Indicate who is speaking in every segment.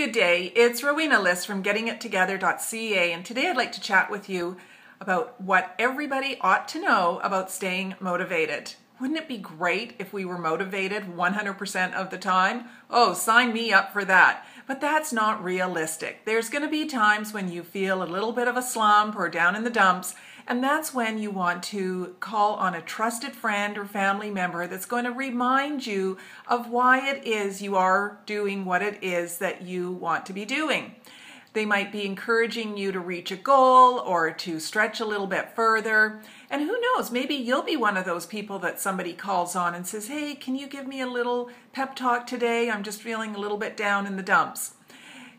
Speaker 1: Good day, it's Rowena List from gettingittogether.ca and today I'd like to chat with you about what everybody ought to know about staying motivated. Wouldn't it be great if we were motivated 100% of the time? Oh, sign me up for that. But that's not realistic. There's going to be times when you feel a little bit of a slump or down in the dumps and that's when you want to call on a trusted friend or family member that's going to remind you of why it is you are doing what it is that you want to be doing. They might be encouraging you to reach a goal or to stretch a little bit further. And who knows, maybe you'll be one of those people that somebody calls on and says, Hey, can you give me a little pep talk today? I'm just feeling a little bit down in the dumps.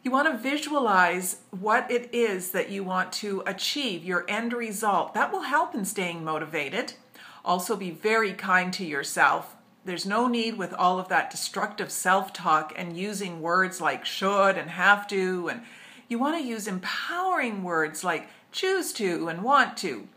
Speaker 1: You want to visualize what it is that you want to achieve, your end result. That will help in staying motivated. Also, be very kind to yourself. There's no need with all of that destructive self talk and using words like should and have to. And you want to use empowering words like choose to and want to.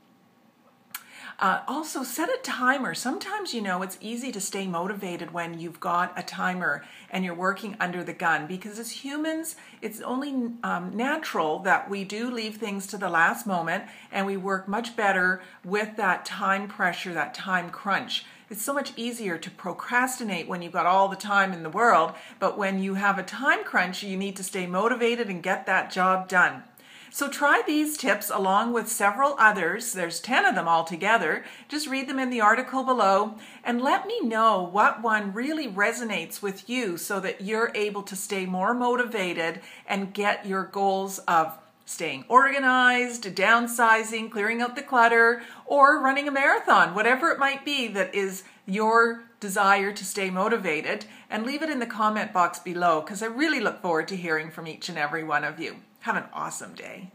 Speaker 1: Uh, also, set a timer. Sometimes, you know, it's easy to stay motivated when you've got a timer and you're working under the gun because as humans, it's only um, natural that we do leave things to the last moment and we work much better with that time pressure, that time crunch. It's so much easier to procrastinate when you've got all the time in the world, but when you have a time crunch, you need to stay motivated and get that job done. So try these tips along with several others. There's 10 of them altogether. Just read them in the article below and let me know what one really resonates with you so that you're able to stay more motivated and get your goals of staying organized, downsizing, clearing out the clutter, or running a marathon, whatever it might be that is your desire to stay motivated. And leave it in the comment box below because I really look forward to hearing from each and every one of you. Have an awesome day.